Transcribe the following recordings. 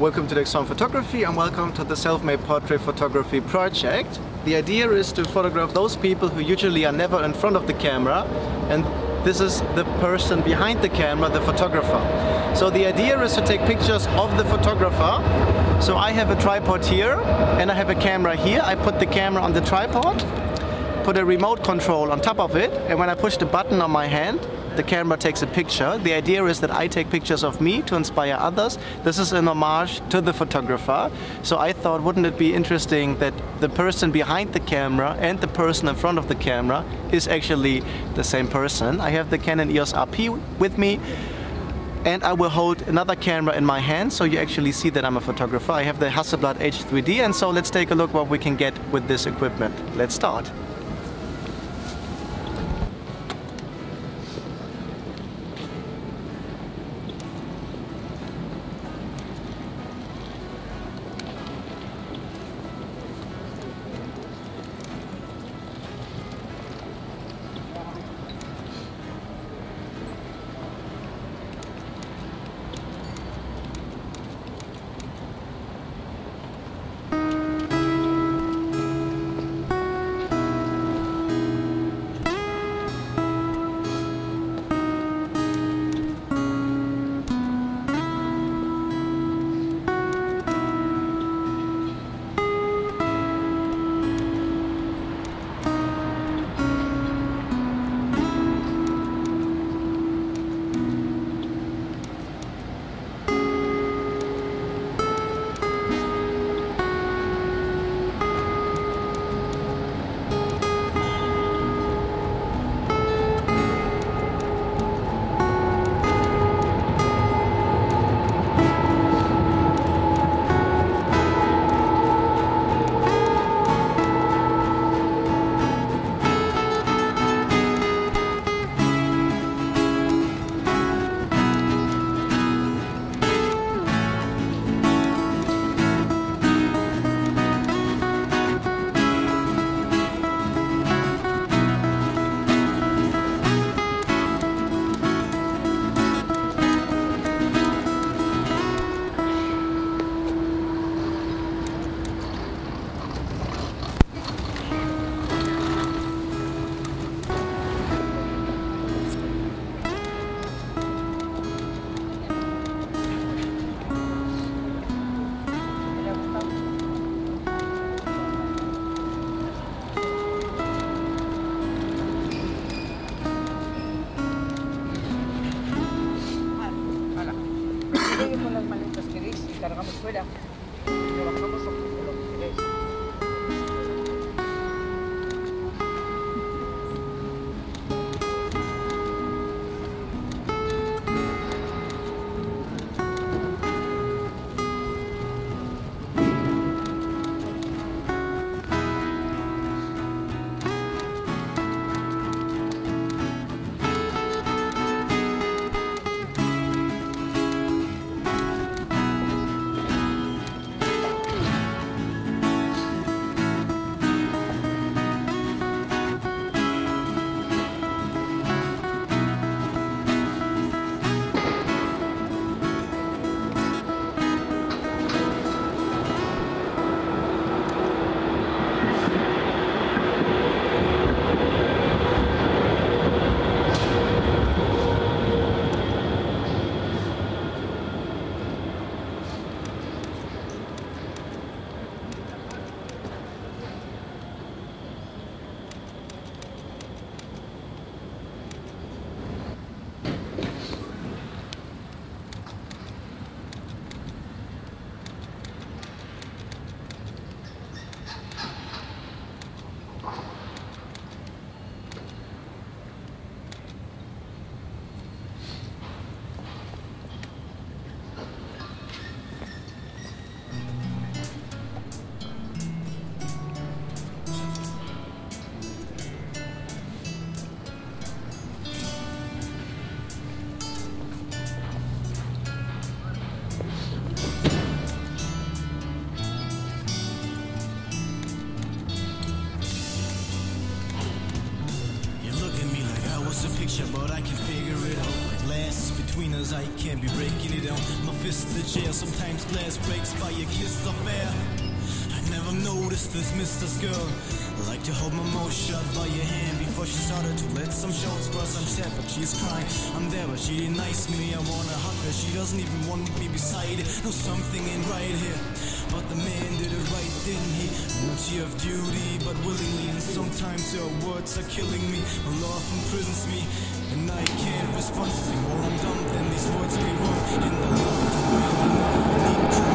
Welcome to Dirkson Photography and welcome to the Self-Made Portrait Photography project. The idea is to photograph those people who usually are never in front of the camera and this is the person behind the camera, the photographer. So the idea is to take pictures of the photographer. So I have a tripod here and I have a camera here. I put the camera on the tripod, put a remote control on top of it and when I push the button on my hand, the camera takes a picture. The idea is that I take pictures of me to inspire others. This is an homage to the photographer. So I thought, wouldn't it be interesting that the person behind the camera and the person in front of the camera is actually the same person. I have the Canon EOS RP with me and I will hold another camera in my hand so you actually see that I'm a photographer. I have the Hasselblad H3D and so let's take a look what we can get with this equipment. Let's start. Y a picture, but I can figure it out. Glasses between us, I can't be breaking it down. My fist the chair, sometimes glass breaks by a kiss of air. I never noticed this Mr. Girl. Like to hold my mouth shut by your hand she started to let some shots burst. I'm sad, but she's crying. I'm there, but she nice me. I wanna hug her. She doesn't even want me beside it. No, something ain't right here. But the man did it right, didn't he? She of duty, but willingly. And sometimes your words are killing me. My love imprisons me. And I can't respond to more I'm dumb than these words be wrong. In the love,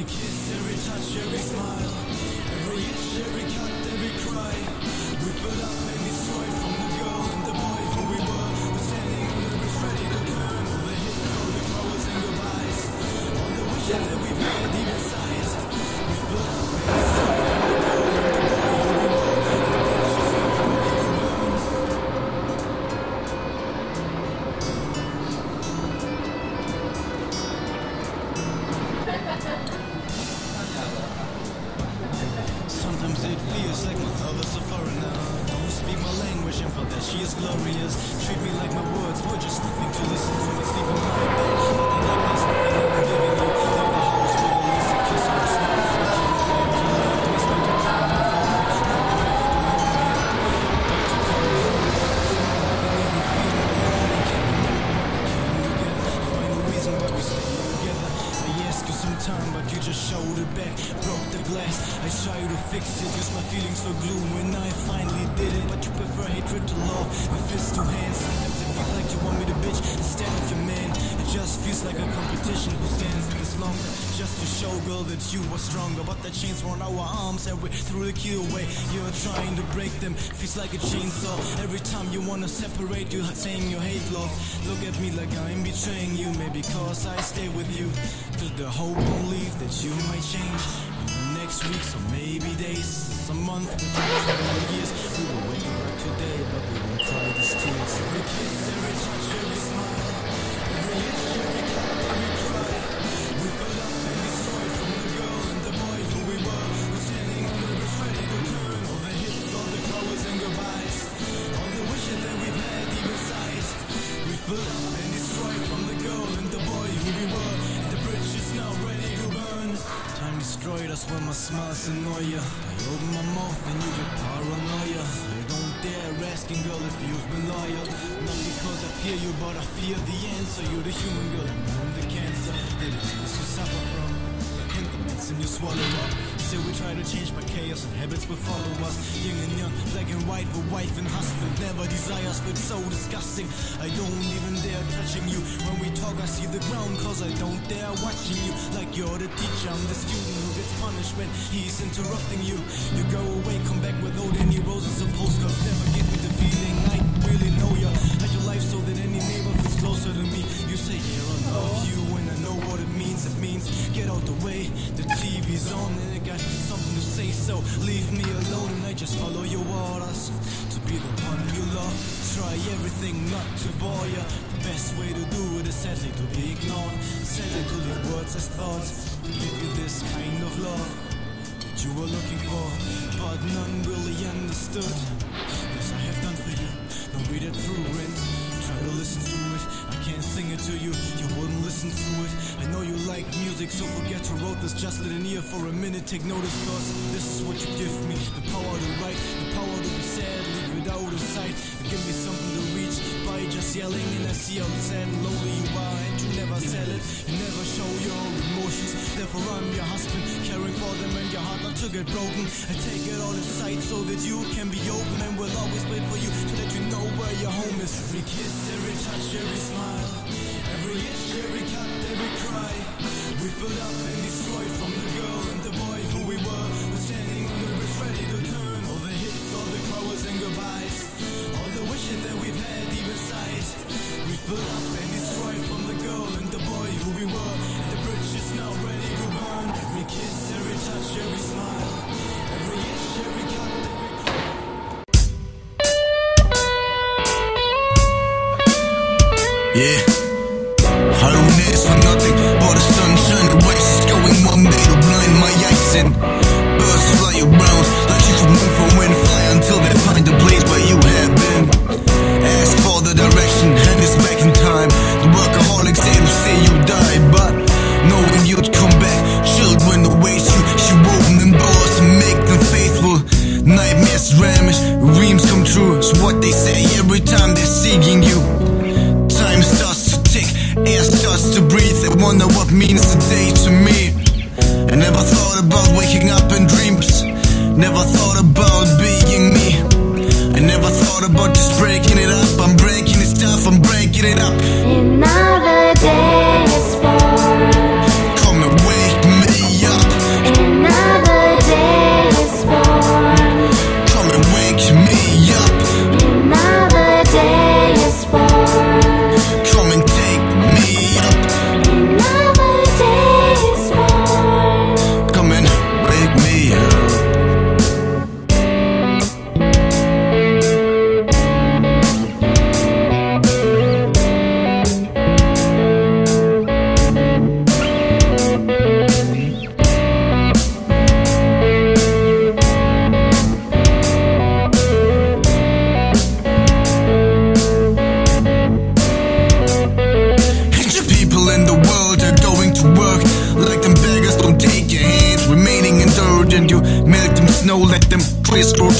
Every kiss, every touch, every smile, every itch, every cut, every cry. We put up and from fix it, use my feelings for glue. When I finally did it, but you prefer hatred to love. With fists to hands, sometimes it feels like you want me to bitch instead of your man. It just feels like a competition. Who stands this longer? Just to show, girl, that you are stronger. But the chains on our arms, and we threw the key away. You're trying to break them, feels like a chainsaw. Every time you wanna separate, you're saying you hate love. Look at me like I'm betraying you, maybe cause I stay with you. Cause the hope leave that you might change. Weeks or maybe days, some month, several years. Destroyed us when my smiles annoy ya. I open my mouth and you get paranoia. I don't dare asking girl if you've been loyal. Not because I fear you, but I fear the answer. You're the human girl and I'm the cancer. The disease you suffer from. And the medicine you swallow up. We try to change but chaos and habits will follow us. Young and young, black and white, with wife and husband. Never desires, but so disgusting. I don't even dare touching you. When we talk, I see the ground, cause I don't dare watching you. Like you're the teacher, I'm the student who gets punished when he's interrupting you. You go away, come back without any roses or postcards. Never give me the feeling I really know ya. Hide your life so that any neighbor feels closer to me. You say, yeah, I love you, get out the way. The TV's on, and it got something to say, so leave me alone, and I just follow your orders. To be the one you love, try everything not to bore ya. The best way to do it is sadly to be ignored. Sadly to leave words as thoughts. To give you this kind of love that you were looking for, but none really understood. This I have done for you. Now read it through and try to listen to it. Sing it to you, you wouldn't listen to it. I know you like music, so forget who wrote this. Just let an ear for a minute, take notice, cause this is what you give me. The power to write, the power to be sad, leave it out of sight. Give me something to reach by just yelling, and I see how sad and lonely you are, and you never sell it. You never show your emotions. Therefore, I'm your husband, caring for them and your heart not to get broken. I take it all inside so that you can up and destroyed from the girl and the boy who we were. We're standing on the bridge ready to turn. All the hits, all the crowers and goodbyes. All the wishes that we've had even inside. We've up and destroyed from the girl and the boy who we were. And the bridge is now ready to burn. Every kiss, every touch, every smile. Every inch, every cut, every cry. Yeah. Buzzes like your bones waking up in dreams. Never thought about being me. I never thought about just breaking it up. I'm breaking this stuff, I'm breaking it up.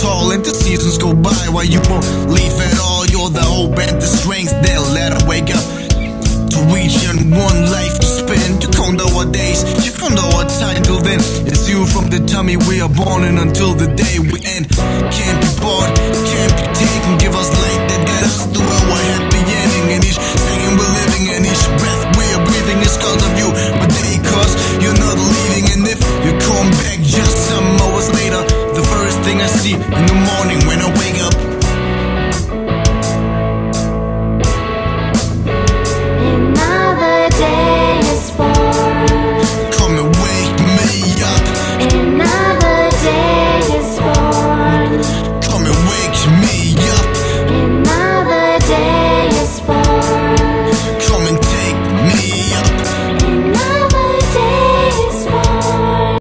tall and the seasons go by While you won't leave at all. You're the hope and the strength that let her wake up. To reach and one life to spend. To count our days, to count our time Till then, it's you from the tummy we are born And until the day we end. Can't